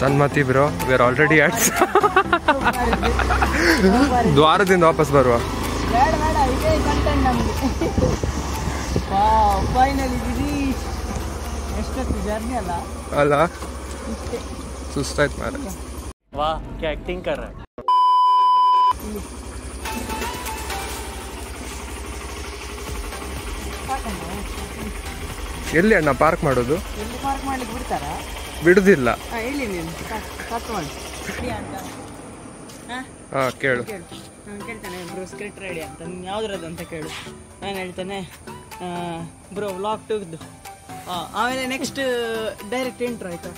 Sanmati bro we are already at ದ್ವಾರದಿಂದ ವಾಪಸ್ ಬರುವ ಬೇಡ ಬೇಡ ಇದೇ ಕಂಟೆಂಟ್ ನಮಗೆ ವಾವ್ ಫೈನಲಿ ಬಿಡಿ ಎಷ್ಟೊತ್ತು ಜರ್ನಿ ಅಲ್ಲ ಅಲ್ಲ ಇಷ್ಟೇ ಸುಸ್ತಾಯ್ತು ಮಾರ वाह क्या एक्टिंग कर रहा है ಸಾಕಣ್ಣ ಎಲ್ಲಿ ಅಣ್ಣ ಪಾರ್ಕ್ ಮಾಡೋದು ಎಲ್ಲಿ ಪಾರ್ಕ್ ಮಾಡ್ಲಿಕ್ಕೆ ಬಿಡ್ತಾರಾ ಬಿಡುದಿಲ್ಲ. ಹಾಂ ಹೇಳಿ ನೀನು. ಕಟ್ ಮಾಡಿ. ರೆಡಿ ಅಂತ ಹಾಂ ಹಾ ಕೇಳು. ಕೇಳ್ತಾನೆ ಬ್ರೋ ಸ್ಕ್ರಿಪ್ಟ್ ರೆಡಿ ಅಂತ. ಯಾವ್ದ್ರದ್ದು ಅಂತ ಕೇಳು. ನಾನು ಹೇಳ್ತಾನೆ ಬ್ರೋ ವ್ಲಾಗ್ ಟು ಹಾಂ ಆಮೇಲೆ ನೆಕ್ಸ್ಟ್ ಡೈರೆಕ್ಟ್ ಎಂಟ್ರ್ ಆಯ್ತಾ?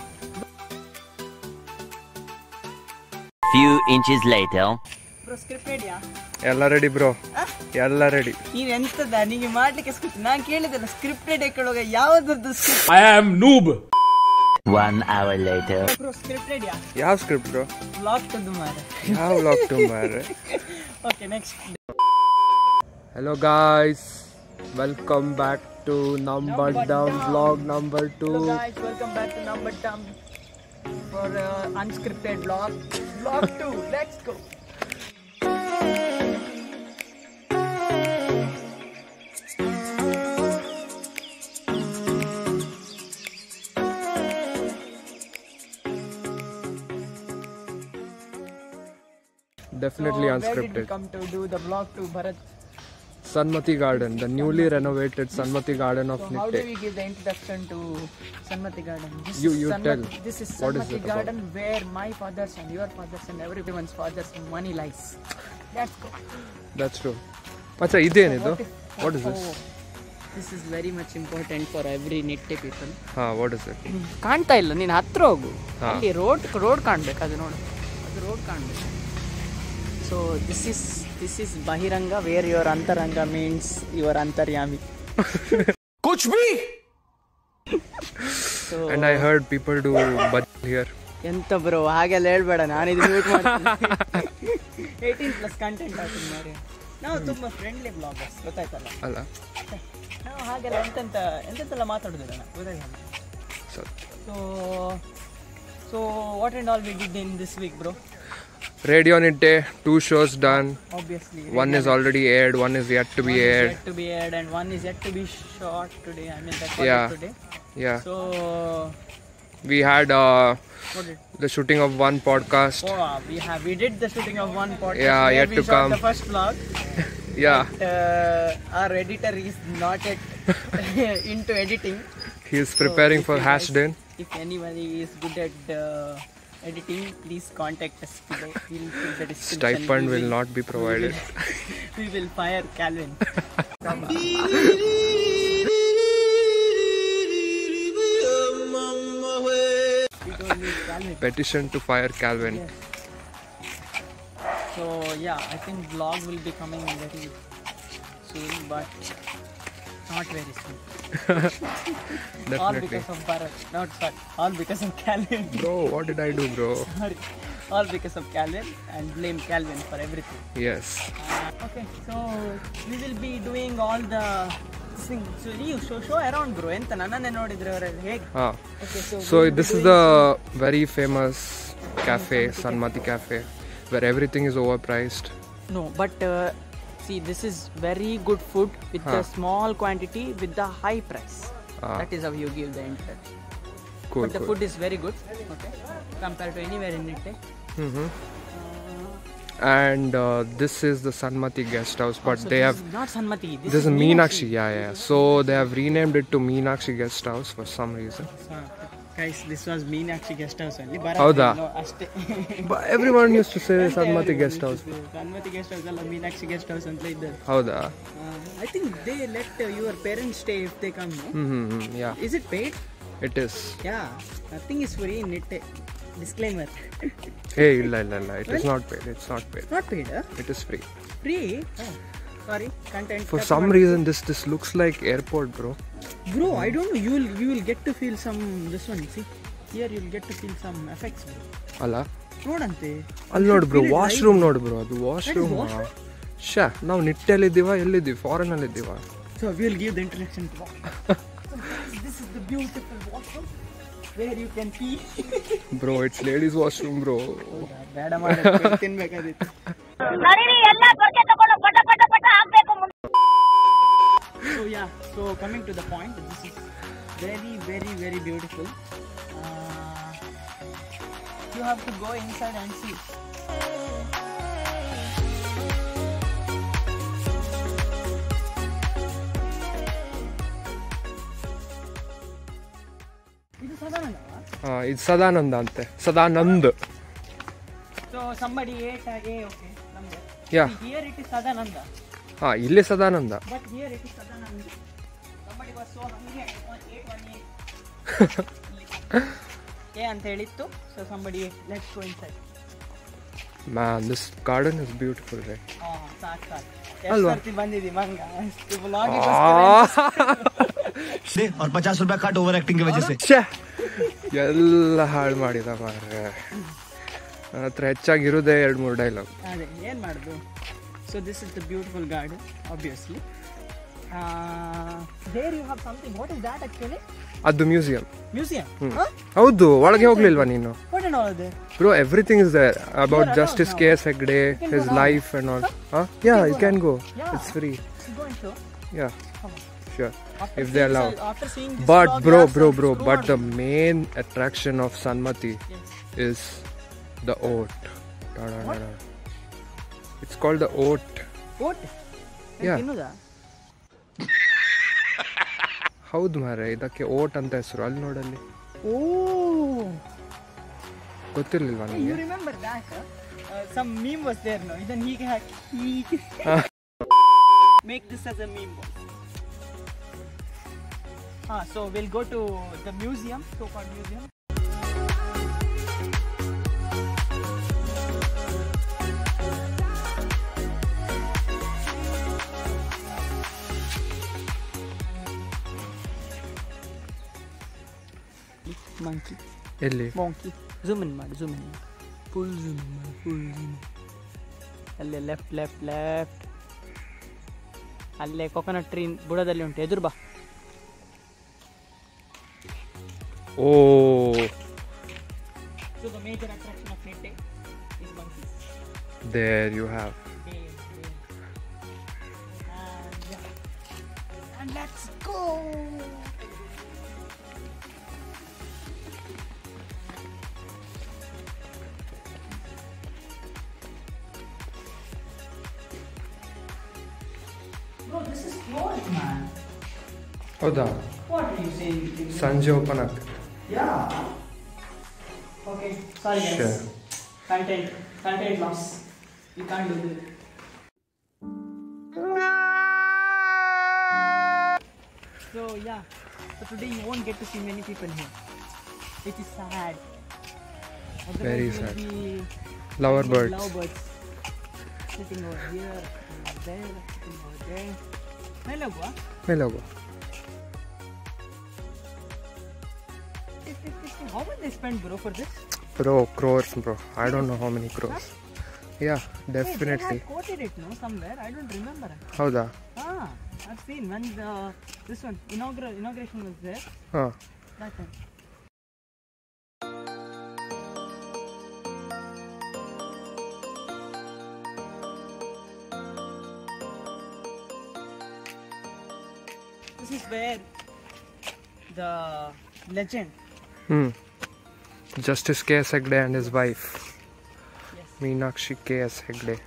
Few inches later. Bro script ರೆಡಿಯಾ ಎಲ್ಲ ರೆಡಿ ಬ್ರೋ. ಎಲ್ಲ ರೆಡಿ ನೀನು ಎಂತದ? ನಿಮಗೆ ಮಾಡ್ಲಿಕ್ಕೆ ಸ್ಕ್ರಿಪ್ಟ್ ನಾನು ಕೇಳಿದಲ್ಲ ಸ್ಕ್ರಿಪ್ಟೆಡ್ ಕೇಳುವಾಗ ಯಾವ್ದ್ರದ್ದು script One hour later. Bro, script ready? Yeah, script bro. Vlog to tomorrow. Yeah, vlog tomorrow. okay, next. Hello guys, welcome back to number, number down, down vlog number two. Hello guys, welcome back to number down for uh, unscripted vlog vlog two. Let's go. Definitely So, Where did we come to do the vlog to Bharat? Sanmati Garden, the newly renovated Sanmati Garden of So how do we give the introduction to Sanmati Garden? This You- you Sanmati, tell. This is Sanmati is Sanmati about? Garden where my father's and your father's and everyone's father's money lies. That's cool. That's true. Acha, ಇದೇನಿದು is this? Oh, this is very much important for every Nitte people. ಹಾ what is it ಕಾಣ್ತಾ ಇಲ್ಲ ನೀನು ಹತ್ರ ಹೋಗು road. ಅಲ್ಲಿ road road ಕಾಣ್ಬೇಕು ಅದು ನೋಡು ಅದು road ಕಾಣ್ಬೇಕು so this is this is ಬಹಿರಂಗ ವೇರ್ ಯುವರ್ ಅಂತರಂಗ ಮೀನ್ಸ್ ಯುವರ್ ಅಂತರ್ಯಾಮಿ so and I heard people do buzz here ಎಂತ ಬ್ರೋ ಹಾಗೆಲ್ಲ ಹೇಳ್ಬೇಡ ನಾನು ಇದು ಮ್ಯೂಟ್ ಮಾಡ್ತೀನಿ. ಏಯ್ಟೀನ್ ಪ್ಲಸ್ ಕಂಟೆಂಟ್ ಹಾಕ್ತೀನಿ ಮಾರಿ ನಾವು ತುಂಬ ಫ್ರೆಂಡ್ಲಿ ಬ್ಲಾಗರ್ಸ್ ಗೊತ್ತಾಯ್ತಲ್ಲ? ಅಲ್ಲ. ನಾವು ಹಾಗೆಲ್ಲ ಎಂತೆಂತ ಎಂತೆಂತೆಲ್ಲ ಮಾತಾಡೋದಿಲ್ಲ ಗೊತ್ತಾಯ್ತಲ್ಲ? ಸತ್ಯ so so what and all we did in this week bro Radio Nitte, two shows done. obviously One is already aired, one is yet to be one is aired. yet to be aired and one is yet to be shot today i mean recorded Yeah. today Yeah. so We had uh, the shooting of one podcast. oh, uh, we have we did the shooting of one podcast Yeah, yet we to shot come. the first vlog Yeah, uh, our editor is not yet into editing He is preparing if for Hashdin. if anybody is good at uh, editing please contact us below we'll put the description Stipend We will not be provided. we will fire calvin He told me Calvin. Petition to fire Calvin. Yes. So yeah, I think vlog will be coming very soon, but not very sweet. all because of Bharath. Not sorry. All because of Calvin. bro, what did I do, bro? sorry. All because of Calvin and blame Calvin for everything. Yes. Uh, okay, so we will be doing all the things. So you show, show around, bro. So this is the very famous cafe, Sanmathi Cafe, where everything is overpriced. No, but. Uh, where everything is overpriced. No, but see, this is very good food with the Huh. small quantity with the high price. Ah. That is how you give the interest. Cool, but the cool. food is very good, okay, compared to anywhere in Nitte. hmm And uh, this is the Sanmathi guest house, but So they this have is not Sanmathi. This, this is Meenakshi. Yeah, yeah. So they have renamed it to Meenakshi Guest House for some reason. Guys, this was Meenakshi guest only. But How da? everyone used to say Sanmathi guest house. Sanmathi guest house, all Meenakshi guest that. How da? I think they let your parents stay if they come. No? Mm -hmm, yeah. Is it paid? It is. Yeah, I think it's free in it. Disclaimer. hey, la la la! It not paid. It's not paid. Not paid. It is free. Free. Oh. Sorry, content. For some reason, this this looks like airport, bro. Bro, I don't know. You will you will get to feel some this one. See, here you will get to feel some effects. Bro. ಅಲ್ಲ ನೋಡಂತೆ ಅಲ್ಲಿ ನೋಡು bro bro room ನೋಡು bro ಅದು washroom ಶಾ ನಾವು ನಿಟ್ಟೆಲ್ಲಿ ಇದ್ದೀವ so ಫಾರಿನ್ ಅಲ್ಲಿ ಇದ್ದೀವ so we will give the introduction to this is the beautiful wash where you can pee bro it's ladies wash bro ಬೇಡ ಮಾಡಿ ತಿನ್ಬೇಕಾದಿತ್ತು ಎಲ್ಲ ಬರ್ಕೆ ಪಟ ಪಟ ಪಟ ಹಾಕ್ಬೇಕು So yeah, so coming to the point, this is very, very, very beautiful. Uh, you have to go inside and see. ಇದು ಸದಾನಂದವಾ ಇದು ಸದಾನಂದ ಅಂತೆ Sadanand so somebody eight A okay ನಮ್ದು ಯಾ ಹಿಯರ್ ಇಟ್ ಇಸ್ ಸದಾನಂದ ಹಾ ಇಲ್ಲಿ Sadanand but here it is Sadanand somebody was so ಹಂಗೆ eight one A ಅಂತ ಹೇಳಿತ್ತು so somebody let's go inside man this garden is beautiful ರೇ ಹಾ ಸಾಕು ಸಾಕು ಅಲ್ವಾ? ಎಷ್ಟು ಸರ್ತಿ ಬಂದಿದ್ದಿ ಮಂಗ ಅಷ್ಟು vlog से और पचास रुपया कट ओवर एक्टिंग की वजह से ಛೇ ಎಲ್ಲ ಹಾಳು ಮಾಡಿದ ಮಾರ್ರೆ ನನ್ನ ಹತ್ರ ಹೆಚ್ಚಾಗಿರೋದೇ ಎರಡು ಮೂರು ಡೈಲಾಗ್ ಅದೇ ಏನು ಮಾಡುದು So this is the beautiful garden, obviously. Uh, there you have something. What is that actually? At the museum. Museum? How do? What are you doing? What in all there? Bro, everything is there. About justice case, a his life and all. Huh? Yeah, you can go. Yeah. It's free. Going to? Yeah. Sure. If they allow. But bro, bro, bro. But the main attraction of Sanmathi is the oat. What? It's called ದ oat. Oat. ತಿನ್ನುದಾ? ಹೌದು ಮಾರೆ ಇದಕ್ಕೆ vote ಅಂತ ಹೆಸರು. ಅಲ್ಲಿ ನೋಡಲ್ಲಿ. ಓ! ಗೊತ್ತಿರ್ಲಿಲ್ವಾ ನಿಮಗೆ? Remember some meme was there no ಇದನ್ನ ಹೀಗೆ ಹಾಕಿ. ಹೀಗೆ make this as a meme ಹಾ so will go to the museum so called museum monkey ಎಲ್ಲಿ? ಮಾಂಕಿ ಝೂಮ್ ಇನ್ ಮಾಡಿ ಝೂಮ್ ಇನ್ ಮಾಡಿ. ಫುಲ್ ಝೂಮ್ ಇನ್ ಮಾಡಿ ಫುಲ್ ಝೂಮ್ ಅಲ್ಲೇ ಲೆಫ್ಟ್ ಲೆಫ್ಟ್ ಲೆಫ್ಟ್ ಅಲ್ಲೇ ಕೊಕೊನಟ್ ಟ್ರೀ ಬುಡದಲ್ಲಿ ಉಂಟು. ಎದುರು ಬಾ. ಓ. So the major attraction of Nitte is monkeys there you have this is closed, man. ಹೌದಾ What are you saying? ಸಂಜೆ ಓಪನ್ ಆಗ್ತದೆ Yeah. Okay, sorry guys. Sure. Content, content loss. We can't do this. So yeah, so today you won't get to see many people here, which is sad. Otherwise Very you will sad. be lover seeing birds Lovebirds sitting over here, over there, sitting over there. May lagwa? May lagwa. How much they spend bro for this? Bro, crores bro. I don't know how many crores. Yeah, definitely. Wait, quoted it no somewhere. I don't remember. How the? Ah, I've seen when the, this one inaugural inauguration was there. Huh. That time. This is where the legend. Hmm. Justice K.S. Hegde and his wife. Yes. Meenakshi K.S. Hegde.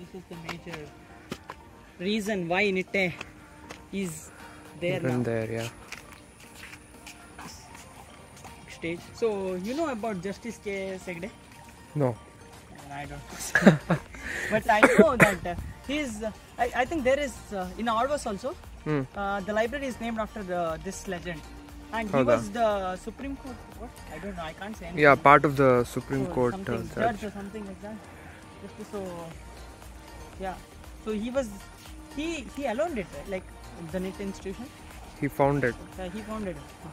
This is the major reason why Nitte is there Even now. there, yeah. Stage. So, you know about Justice K S Hegde? No. I don't. but I know that uh, he's. Uh, I, I think there is uh, in Alvas also. Hmm. Uh, the library is named after the, this legend, and he Howda. was the Supreme Court. What? I don't know. I can't say anything. Yeah, part of the Supreme So Court uh, something judge. judge or something like that. Just so. Yeah. So he was. He he alone did it, like the NIT institution. He founded. Yeah, he founded it.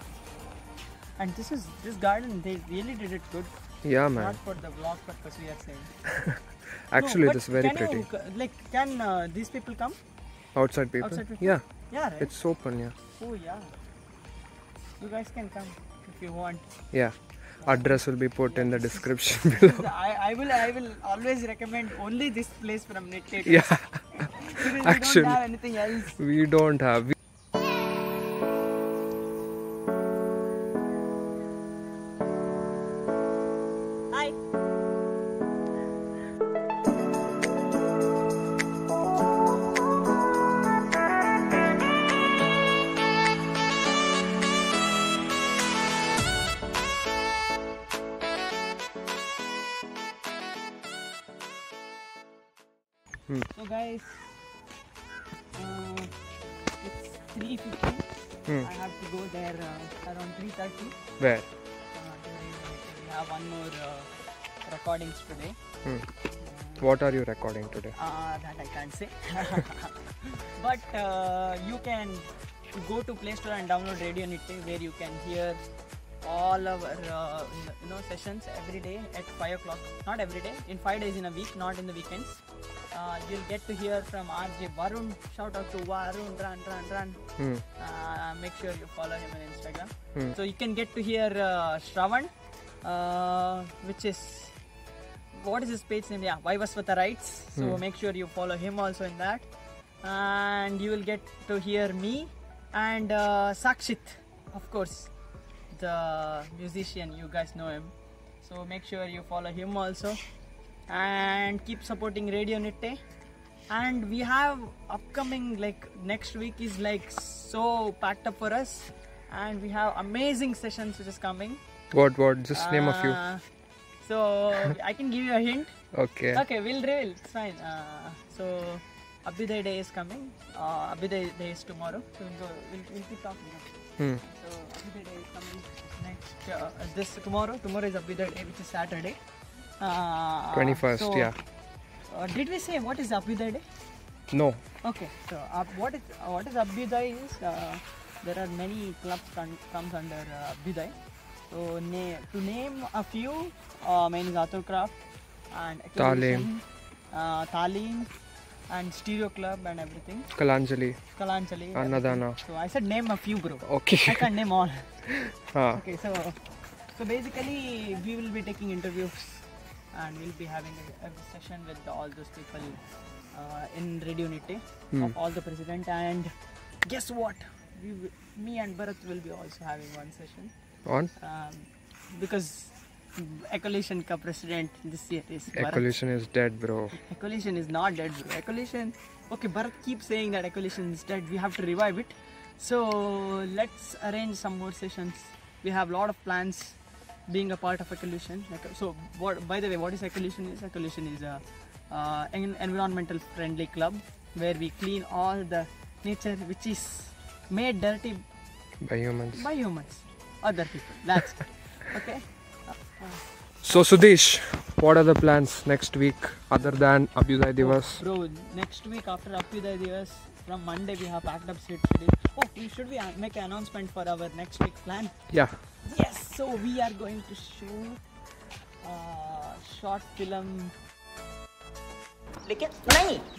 And this is this garden. They really did it good. Yeah, man. Not for the vlog purpose. We are saying. Actually, No, it is very pretty. You, like, can uh, these people come? Outside people. Outside people? Yeah, Yeah, right. it's open. Yeah. oh yeah. you guys can come if you want. Yeah. Address will be put in the description below. I, I will I will always recommend only this place from Net. Yeah. Because we actually. don't have anything else. We don't have. Hmm. So guys, uh, it's 3.50. Hmm. I have to go there uh, around 3.30. Where? Uh, we have one more uh, recordings today. Hmm. What are you recording today? Uh, that I can't say. but uh, you can go to Play Store and download Radio Nitte where you can hear all our uh, you know sessions every day at 5 o'clock. Not every day, in 5 days in a week, not in the weekends. Uh, you'll get to hear from RJ Varun. Shout out to Varun, run, run, run. Hmm. Uh, make sure you follow him on Instagram. Hmm. So you can get to hear uh, Shravan, uh, which is what is his page name? Yeah, Vaivaswata Rights. So make sure you follow him also in that, and you will get to hear me and uh, Sakshit, of course, the musician. You guys know him. So make sure you follow him also, and keep supporting Radio Nitte. And we have upcoming like next week is like so packed up for us, and we have amazing sessions which is coming. What? What? Just name a few. Uh, So I can give you a hint. Okay. Okay, we'll reveal. It's fine. Uh, so Abhyuday Day is coming. Uh, Abhyuday Day is tomorrow. So we'll, go, we'll, we'll keep talking. Hmm. So Abhyuday Day is coming next. Uh, this tomorrow. Tomorrow is Abhyuday Day, which is Saturday. Uh, 21st, so, yeah. Uh, did we say what is Abhyuday Day? No. Okay, so uh, what is uh, what is Abhyuday is uh, there are many clubs comes under uh. So na- to name a few, uh, main is Autocraft and Accusation, uh, Talim and Stereo Club and everything. Kalanjali. Kalanchali. Annadana. everything. So I said name a few, bro. Okay. I can't name all. Ah. Okay, so so basically we will be taking interviews and we'll be having a, a session with all those people uh, in Radio Nitte of all the president and guess what? We, me and Bharath will be also having one session On. um, because Echolation Cup president this year is Bharath. Is dead, bro. Echolation is not dead, bro. Echolation. Okay, Bharath keeps saying that Echolation is dead. We have to revive it. So let's arrange some more sessions. We have a lot of plans being a part of Echolation. Eco- So, what, by the way, what is Echolation? Is Echolation is a uh, en- environmental friendly club where we clean all the nature which is made dirty By humans. by humans, other people. That's it. okay. So Sudheesh, what are the plans next week other than Abhyuday Divas? Bro, next week after Abhyuday Divas, from Monday we have packed up set schedule. Oh, we should we make an announcement for our next week plan? Yeah. Yes, so we are going to shoot uh, short film.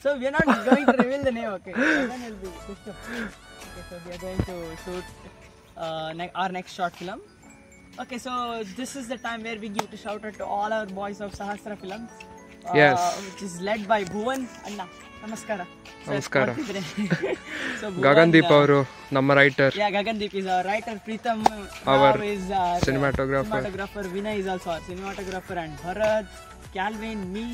So we are not going to reveal the name, okay? Then will be disturbed. Okay, so we are going to shoot uh, ne- our next short film. Okay, so this is the time where we give to shout out to all our boys of Sahasra Films. uh, Yes. Which is led by Bhuvan. Anna, namaskara. Sir, ನಮಸ್ಕಾರ. ಮಾಡ್ತಿದ್ರೆ. so Bhuvan, Gagandeep uh, ಅವರು ನಮ್ಮ writer yeah, Gagandeep is our writer. Pritam Our Rao is our cinematographer. cinematographer. Vinay is also our cinematographer. And Bharat, Calvin, me,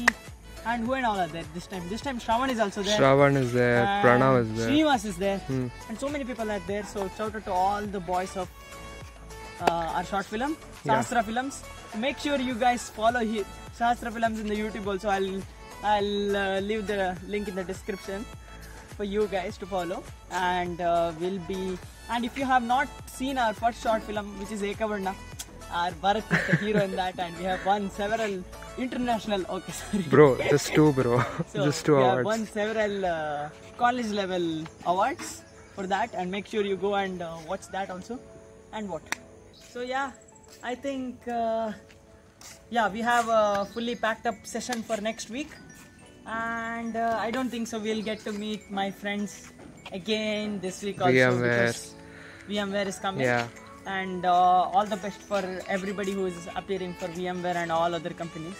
and who and all are there this time. This time Shravan is also there. Shravan is there And Pranav is there Srinivas is there. Hmm. And so many people are there. So shout out to all the boys of uh, our short film, Sahasra Films. Make sure you guys follow he- Sahasra Films in the YouTube also. I'll I'll uh, leave the link in the description for you guys to follow. And uh, will be and if you have not seen our first short film which is Ekavarna our Bharath is the hero in that and we have won several international okay sorry. Bro just two bro. So just two we awards have won several uh, college level awards for that and make sure you go and uh, watch that also. And what? So yeah I think uh, yeah we have a fully packed up session for next week and uh, I don't think so we'll get to meet my friends again this week also VMware. because VMware is coming. Yeah. and uh, all the best for everybody who is appearing for VMware and all other companies.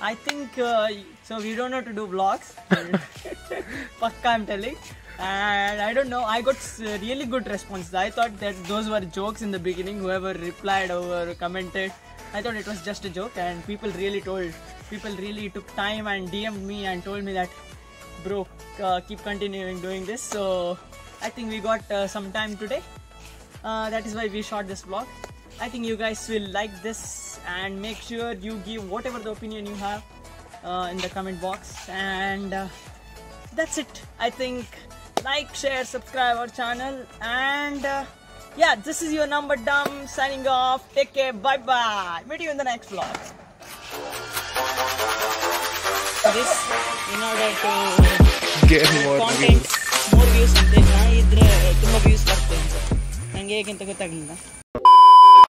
I think uh, so. We don't know to do vlogs. Pakka, I'm telling. And I don't know. I got really good responses. I thought that those were jokes in the beginning. Whoever replied or commented, I thought it was just a joke. And people really told. People really took time and DM'd me and told me that, bro, uh, keep continuing doing this. So I think we got uh, some time today. Uh, that is why we shot this vlog. I think you guys will like this and make sure you give whatever the opinion you have uh, in the comment box. And uh, that's it. I think like, share, subscribe our channel, and uh, yeah, this is your Numb But Dumb signing off. Take care. Bye bye. Meet you in the next vlog. This in order to Get more content views. More views ಅಂತ ನಾ ಇದ್ರೆ ತುಂಬ views ಬರ್ತದೆ ಅಂತ ನನಗೆ ಹೇಗೆ ಅಂತ ಗೊತ್ತಾಗಲಿಲ್ಲ